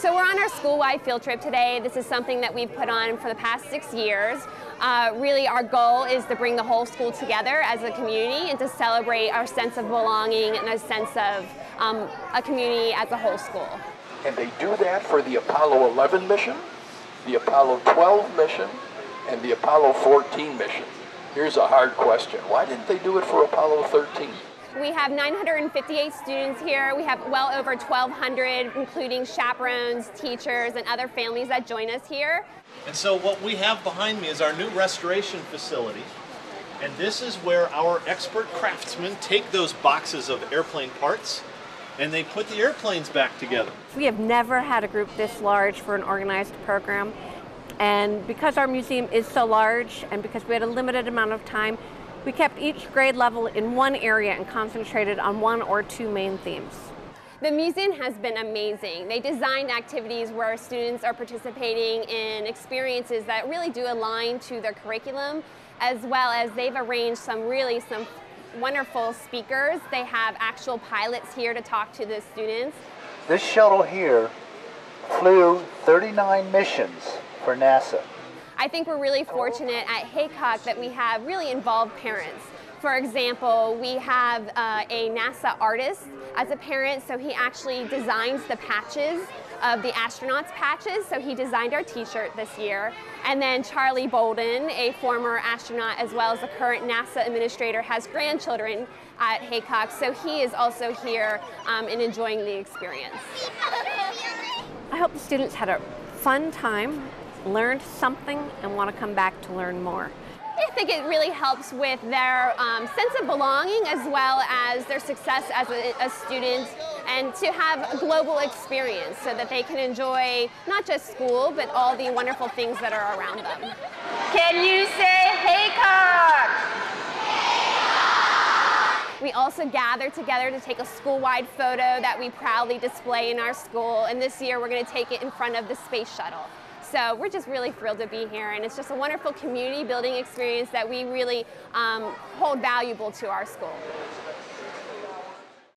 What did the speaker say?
So we're on our school-wide field trip today. This is something that we've put on for the past six years. Uh, really, our goal is to bring the whole school together as a community and to celebrate our sense of belonging and a sense of um, a community as a whole school. And they do that for the Apollo 11 mission, the Apollo 12 mission, and the Apollo 14 mission. Here's a hard question. Why didn't they do it for Apollo 13? We have 958 students here. We have well over 1,200, including chaperones, teachers, and other families that join us here. And so what we have behind me is our new restoration facility. And this is where our expert craftsmen take those boxes of airplane parts and they put the airplanes back together. We have never had a group this large for an organized program. And because our museum is so large and because we had a limited amount of time, we kept each grade level in one area and concentrated on one or two main themes. The museum has been amazing. They designed activities where students are participating in experiences that really do align to their curriculum, as well as they've arranged some really some wonderful speakers. They have actual pilots here to talk to the students. This shuttle here flew 39 missions for NASA. I think we're really fortunate at Haycock that we have really involved parents. For example, we have uh, a NASA artist as a parent, so he actually designs the patches of the astronauts patches, so he designed our t-shirt this year. And then Charlie Bolden, a former astronaut as well as the current NASA administrator, has grandchildren at Haycock, so he is also here um, and enjoying the experience. I hope the students had a fun time learned something and want to come back to learn more. I think it really helps with their um, sense of belonging as well as their success as a, a, student and to have a global experience so that they can enjoy not just school but all the wonderful things that are around them. Can you say Haycock? We also gather together to take a school-wide photo that we proudly display in our school and this year we're going to take it in front of the space shuttle. So we're just really thrilled to be here, and it's just a wonderful community building experience that we really um, hold valuable to our school.